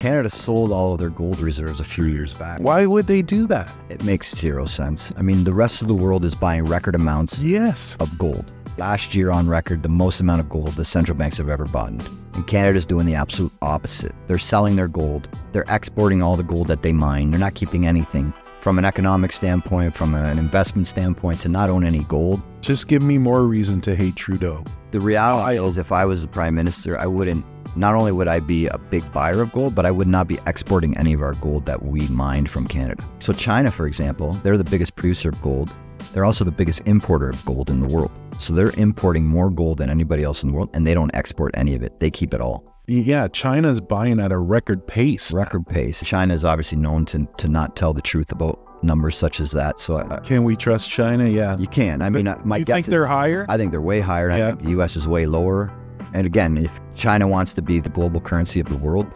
Canada sold all of their gold reserves a few years back. Why would they do that? It makes zero sense. I mean, the rest of the world is buying record amounts Yes. of gold. Last year on record, the most amount of gold the central banks have ever bought. And Canada's doing the absolute opposite. They're selling their gold. They're exporting all the gold that they mine. They're not keeping anything. From an economic standpoint, from an investment standpoint, to not own any gold. Just give me more reason to hate Trudeau. The reality is, if I was the prime minister, I wouldn't. Not only would I be a big buyer of gold, but I would not be exporting any of our gold that we mined from Canada. So, China, for example, they're the biggest producer of gold. They're also the biggest importer of gold in the world. So, they're importing more gold than anybody else in the world, and they don't export any of it. They keep it all. Yeah, China's buying at a record pace. Record pace. China is obviously known to, to not tell the truth about numbers such as that. So, I, Can we trust China? Yeah. you can. I mean, my you guess think is- they're higher? I think they're way higher. Yeah. I think the U.S. is way lower. And again, if China wants to be the global currency of the world,